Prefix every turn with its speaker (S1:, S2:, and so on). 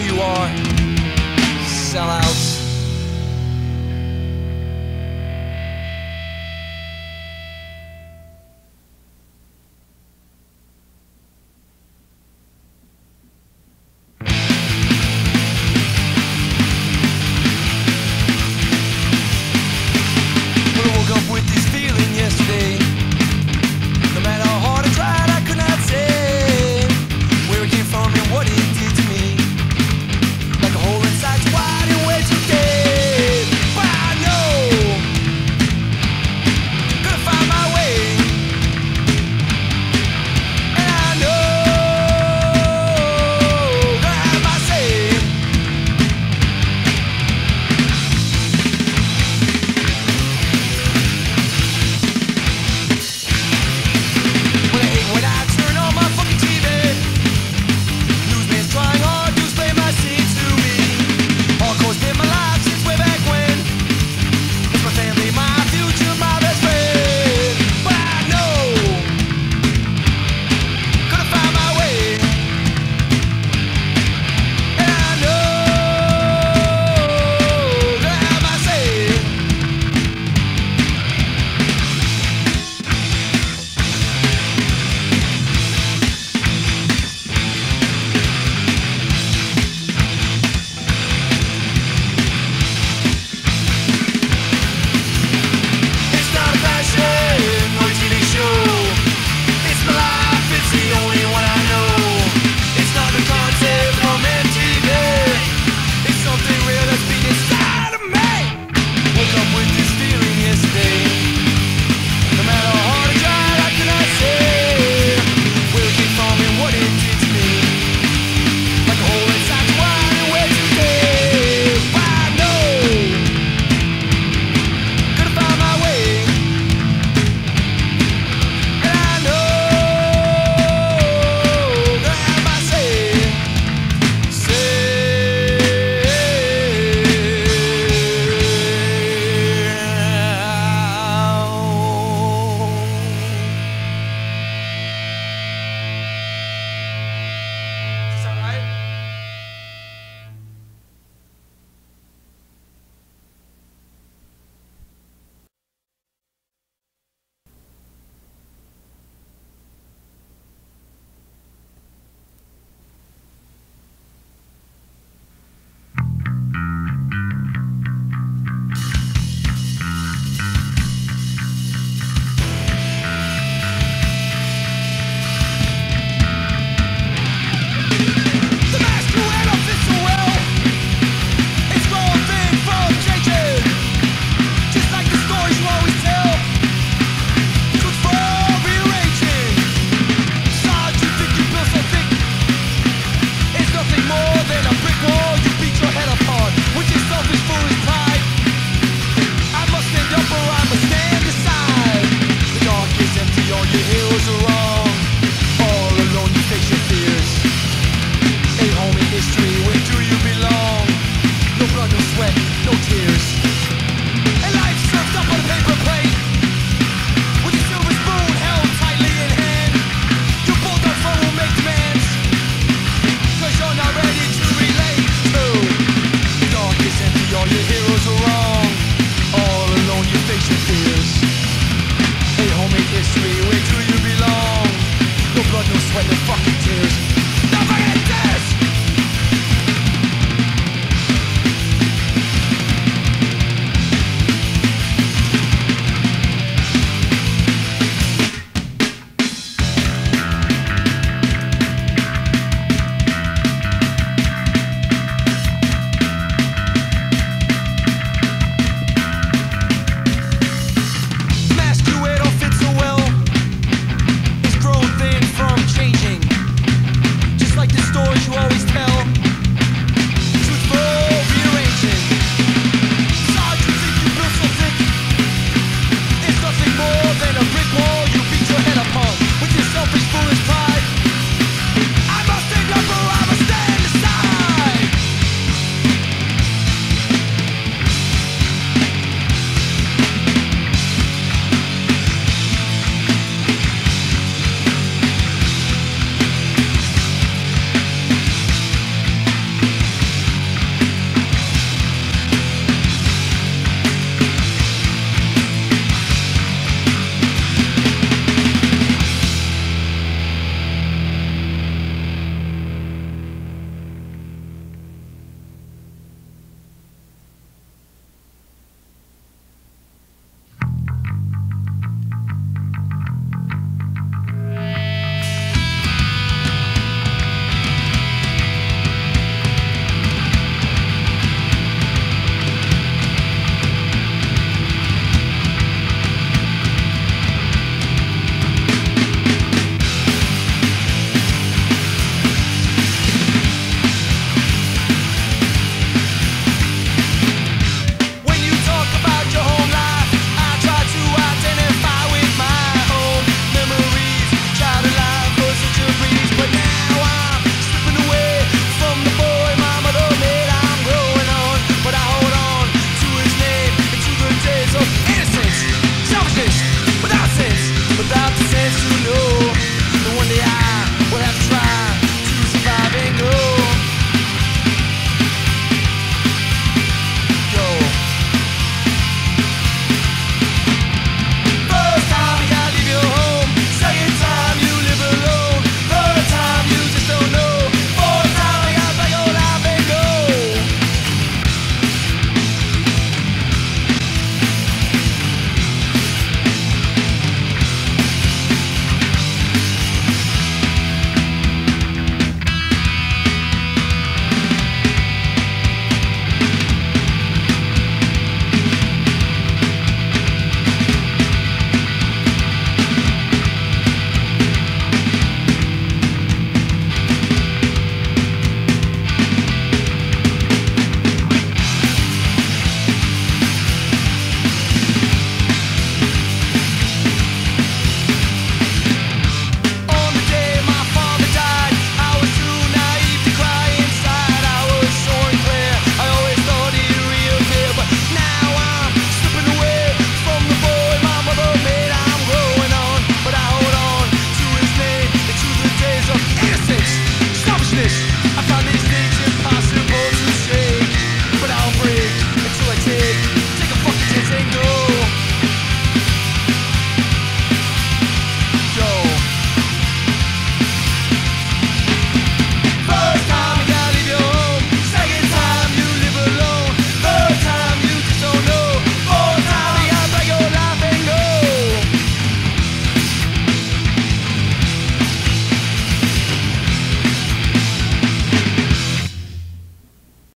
S1: you are. Sellouts.